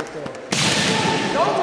Então,